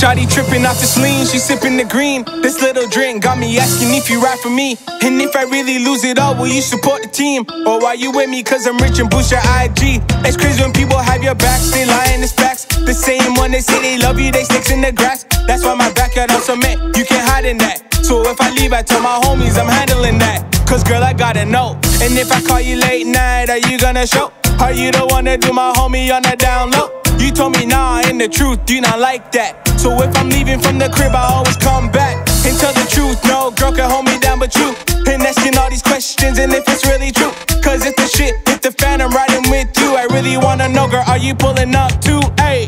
Shotty tripping off the lean, she sipping the green. This little drink got me asking if you ride for me. And if I really lose it all, will you support the team? Or are you with me cause I'm rich and boost your IG? It's crazy when people have your back, they lying, it's facts. The same one they say they love you, they sticks in the grass. That's why my backyard on cement, you can't hide in that. So if I leave, I tell my homies I'm handling that. Cause girl, I gotta know. And if I call you late night, are you gonna show? Are you the one to do my homie on the down low? You told me nah, and the truth, you not like that. So if I'm leaving from the crib, I always come back and tell the truth. No girl can hold me down but you. And asking all these questions, and if it's really true. Cause if the shit, if the fan I'm riding with you, I really wanna know, girl, are you pulling up too? Hey.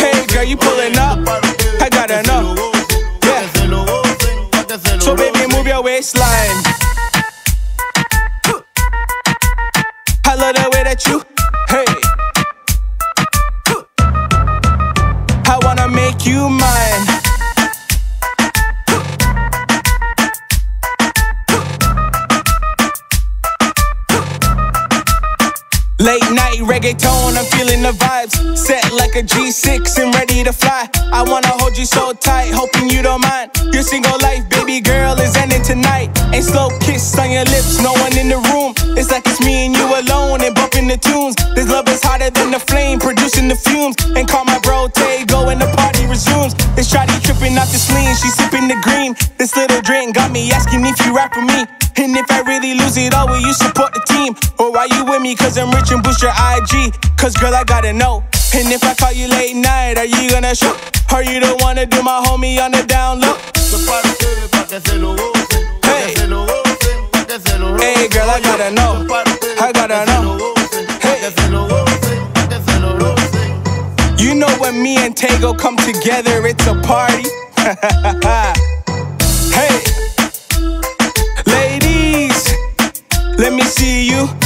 Hey, girl, you pulling up? I gotta know. Yeah. So baby, move your waistline. Love the way that you, hey. I wanna make you mine. Late night reggaeton, I'm feeling the vibes. Set like a G6 and ready to fly. I wanna hold you so tight, hoping you don't mind. Your single life, baby girl, tonight. Ain't slow kiss on your lips, no one in the room. It's like it's me and you alone and bumping the tunes. This love is hotter than the flame, producing the fumes. And call my bro Tay-Go and the party resumes. This shawty tripping off the lean, she sipping the green. This little drink got me asking if you rap with me. And if I really lose it all, will you support the team? Or are you with me cause I'm rich and boost your IG? Cause girl, I gotta know. And if I call you late night, are you gonna show? Are you the one to do my homie on the down low? I gotta know. I gotta know. Hey, you know when me and Tay-Go come together, it's a party. hey, ladies, let me see you